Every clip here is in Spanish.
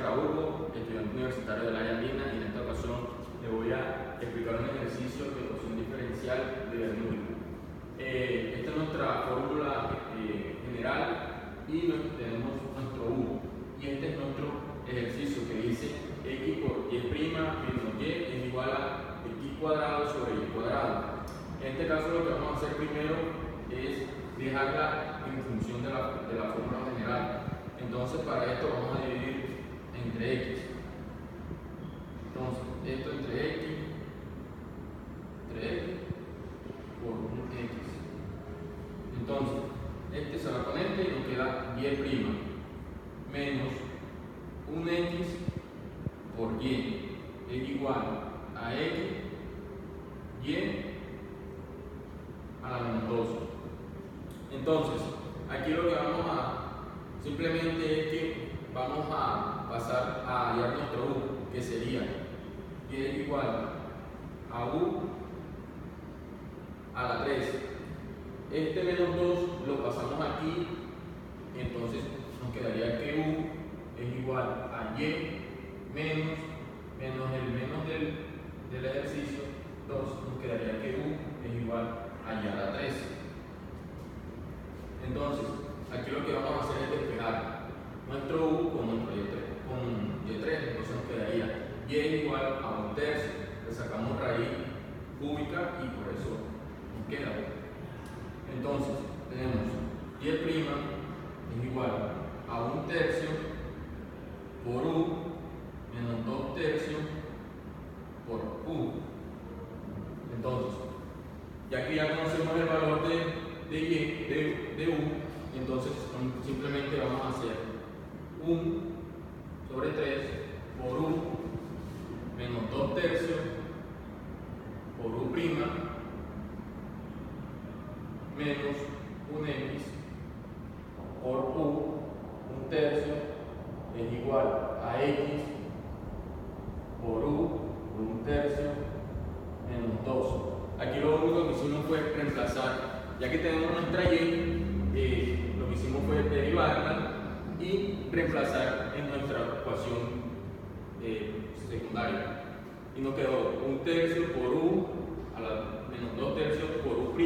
Estudiante universitario del área andina y en esta ocasión le voy a explicar un ejercicio de ecuación diferencial de Bernoulli. Eh, esta es nuestra fórmula eh, general y tenemos nuestro U. Y este es nuestro ejercicio que dice x por y' menos y es igual a x cuadrado sobre y cuadrado. En este caso lo que vamos a hacer primero es dejarla en función de la, de la fórmula general. Entonces para esto x. Entonces, esto entre x, entre x por un x. Entonces, este se va con este y nos queda y' menos un x por y es igual a x y a la menos 2. Entonces, aquí lo que vamos a simplemente es que vamos a pasar a hallar nuestro u, que sería y es igual a u a la 3. Este menos 2 lo pasamos aquí, entonces nos quedaría que u es igual a y menos, menos el menos del, del ejercicio 2, nos quedaría que u es igual a y a la 3. Entonces, aquí lo que vamos a hacer es despejar nuestro u con nuestro y3, con y3 entonces nos quedaría y es igual a un tercio, le sacamos raíz y por eso queda. Entonces, tenemos y es igual a un tercio por u menos 2 tercios por u. Entonces, ya que ya conocemos el valor de, de y, de, de u, entonces simplemente vamos a hacer 1 sobre 3 por u menos 2 tercios por u' menos un x por u, un tercio, es igual a x por u, un tercio, menos 2. Aquí lo único que hicimos fue reemplazar, ya que tenemos nuestra y, eh, lo que hicimos fue derivarla y reemplazar en nuestra ecuación eh, secundaria. Y nos quedó un tercio por u a la menos dos tercios por u',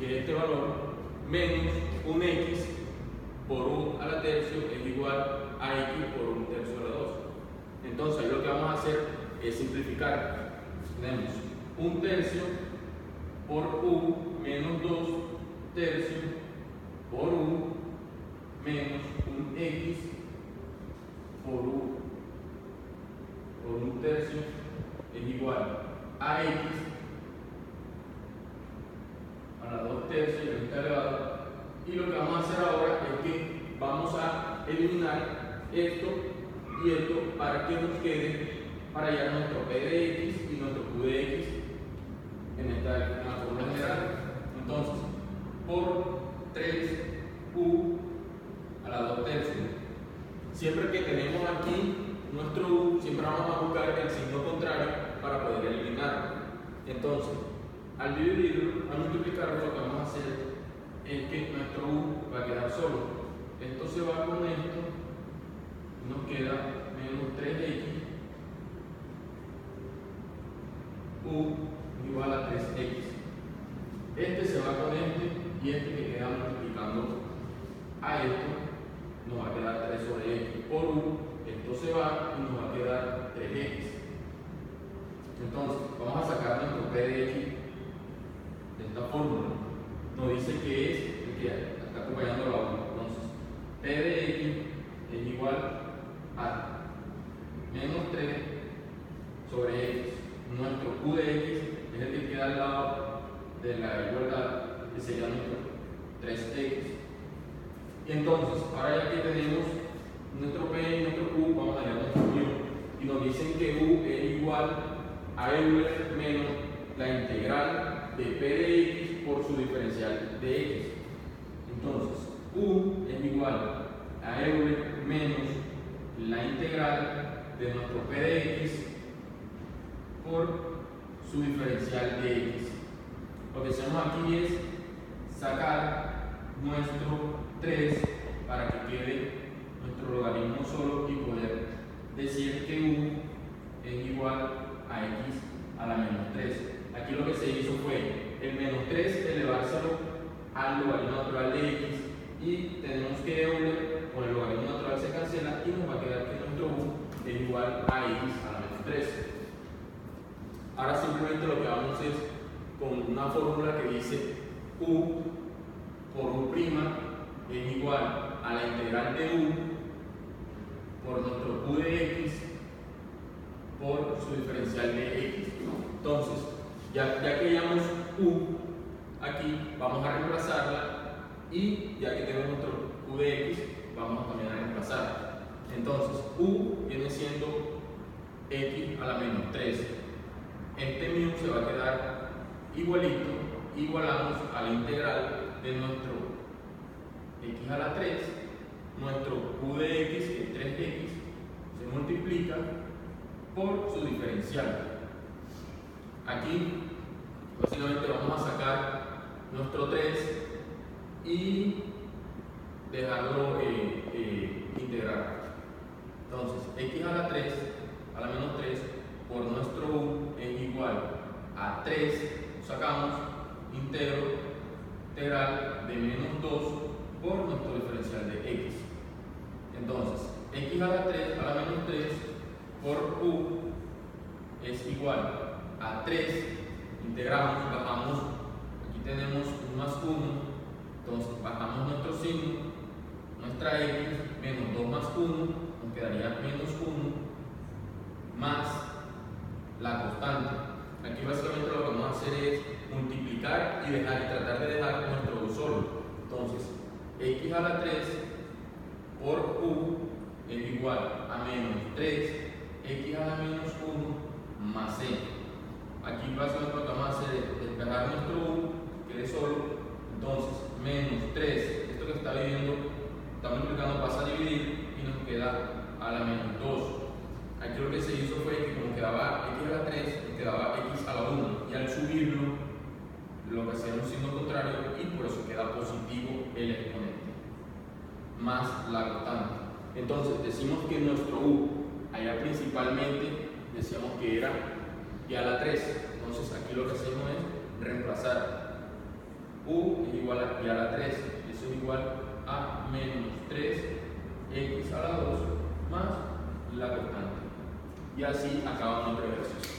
que es este valor, menos un x por u a la tercio es igual a x por un tercio a la 2. Entonces lo que vamos a hacer es simplificar. Tenemos un tercio por u menos 2 tercios por u menos un x por u por un tercio es igual a x a la 2 tercios de está elevado y lo que vamos a hacer ahora es que vamos a eliminar esto y esto para que nos quede para hallar nuestro p de x y nuestro q de x en esta en general entonces por 3u a la 2 tercios siempre que tenemos aquí nuestro u, siempre vamos a buscar el signo contrario para poder eliminarlo. Entonces, al dividirlo, al multiplicarlo, lo que vamos a hacer es que nuestro u va a quedar solo. Esto se va con esto, nos queda menos 3x u igual a 3x. Este se va con este y este que queda multiplicando a esto nos va a quedar 3 sobre x por u esto se va y nos va a quedar 3x. Entonces, vamos a sacar nuestro p de x de esta fórmula. Nos dice que es el que acompañando la 1. Entonces, p de x es igual a menos 3 sobre x. Nuestro q de x es el que queda al lado de la igualdad, que sería nuestro 3x. Y entonces, ahora ya que tenemos nuestro P y nuestro Q, vamos a hallar nuestro U. Y nos dicen que U es igual a Euler menos la integral de P de X por su diferencial de X. Entonces, U es igual a R menos la integral de nuestro P de X por su diferencial de X. Lo que hacemos aquí es sacar nuestro 3 para que quede nuestro logaritmo solo y poder decir que U es igual a X a la menos 3. Aquí lo que se hizo fue el menos 3 elevarse al hay un otro al X y tenemos que W con el logaritmo natural se cancela y nos va a quedar que nuestro U es igual a X a la menos 3. Ahora simplemente lo que vamos es con una fórmula que dice U por U' es igual a la integral de U por nuestro U de X por su diferencial de X. Entonces, ya, ya que llamamos U aquí, vamos a reemplazarla y ya que tenemos nuestro u de x, vamos también a reemplazar. Entonces, u viene siendo x a la menos 3. Este mu se va a quedar igualito, igualamos a la integral de nuestro x a la 3, nuestro u de x, que es 3x, se multiplica por su diferencial. Aquí, básicamente vamos a sacar nuestro 3 y dejarlo eh, eh, integrar. Entonces, x a la 3, a la menos 3, por nuestro u es igual a 3, sacamos integro integral de menos 2 por nuestro diferencial de x. Entonces, x a la 3 a la menos 3 por u es igual a 3, integramos, bajamos, aquí tenemos un más 1, entonces bajamos nuestro signo nuestra x menos 2 más 1, nos quedaría menos 1 más la constante. Aquí básicamente lo que vamos a hacer es multiplicar y dejar y tratar de dejar nuestro u solo. Entonces, x a la 3 por u es igual a menos 3 x a la menos 1 más c. Aquí básicamente lo que vamos a hacer es despejar nuestro u, quede solo. Entonces, menos 3, esto que está viviendo está multiplicando pasa a dividir y nos queda a la menos 2. Aquí lo que se hizo fue que como quedaba x a la 3, nos quedaba x a la 1 y al subirlo lo que hacía un signo contrario y por eso queda positivo el exponente más la constante. Entonces decimos que nuestro u allá principalmente decíamos que era y a la 3. Entonces aquí lo que hacemos es reemplazar u es igual a y a la 3. Eso es igual a menos 3x a la 2 más la constante. Y así acabamos nuestro ejercicio.